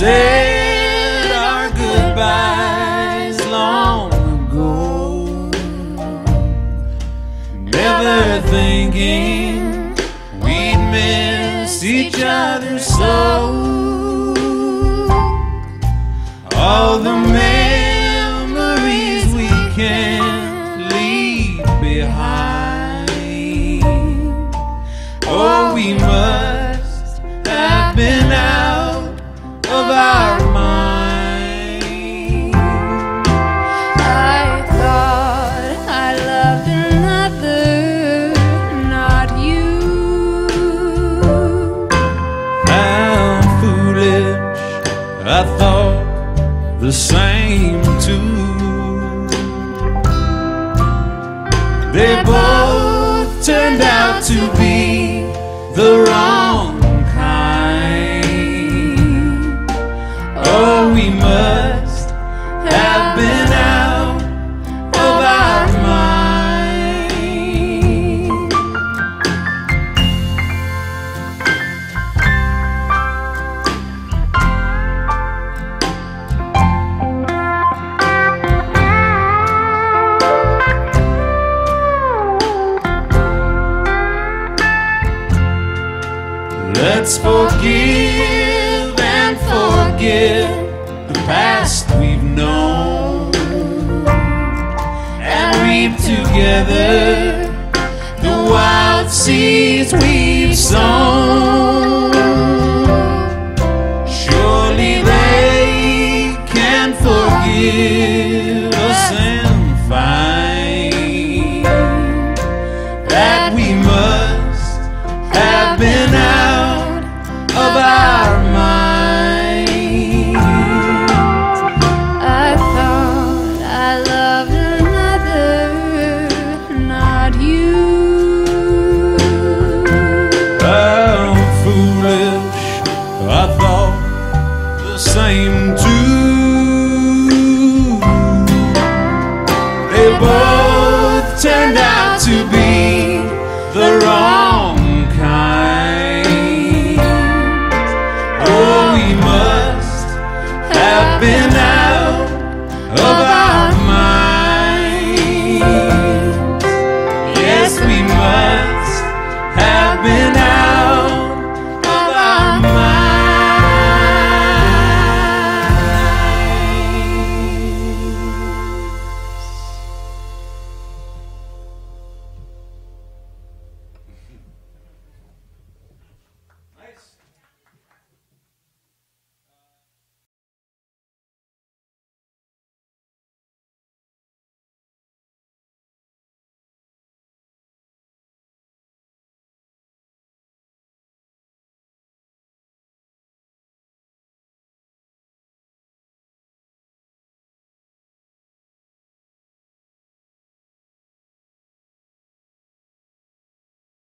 said our goodbyes long ago. Never thinking we'd miss each other so. All the I thought the same too. They both turned out to be the wrong Let's forgive and forget the past we've known and reap together the wild seeds we've sown. above.